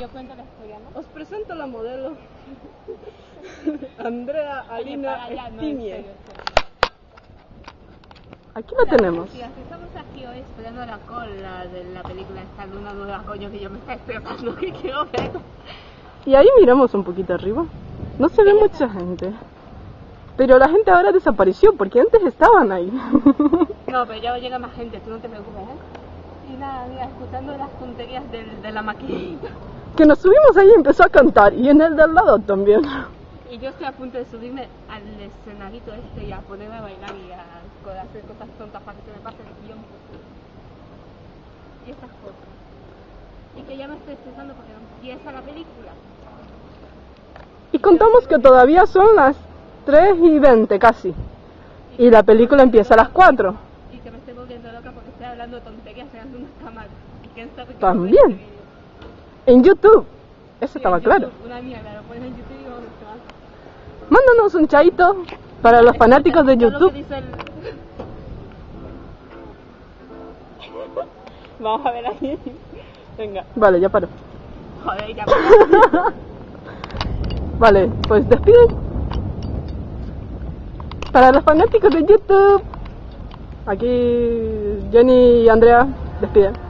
Yo cuento la historia, ¿no? Os presento la modelo Andrea Alina serio. Aquí la tenemos. Sí, así estamos aquí hoy esperando la cola de la película esta Luna Nueva, coño, que yo me está esperando, que quiero ver. Y ahí miramos un poquito arriba. No se ve mucha gente. Pero la gente ahora desapareció porque antes estaban ahí. No, pero ya llega más gente, tú no te preocupes, ¿eh? Y nada, mira, escuchando las tonterías del, de la maquinita. Que nos subimos ahí y empezó a cantar. Y en el del lado también. Y yo estoy a punto de subirme al escenarito este y a ponerme a bailar y a hacer cosas tontas para que se me pase el tiempo. Y esas cosas. Y que ya me estoy estresando porque no empieza la película. Y contamos que todavía son las 3 y 20 casi. Y la película empieza a las 4. Y que me estoy volviendo loca porque estoy hablando tonterías delante de una cámara. Y quién sabe qué También. va a ver este vídeo. En YouTube. Eso Sí, estaba claro. Una mierda, lo pones en YouTube y vamos a ver. Mándanos un chaito para los fanáticos de YouTube. Vamos a ver ahí. Venga. Vale, ya paro. Joder, ya. Vale, pues despiden. Para los fanáticos de YouTube. Aquí Jenny y Andrea despiden.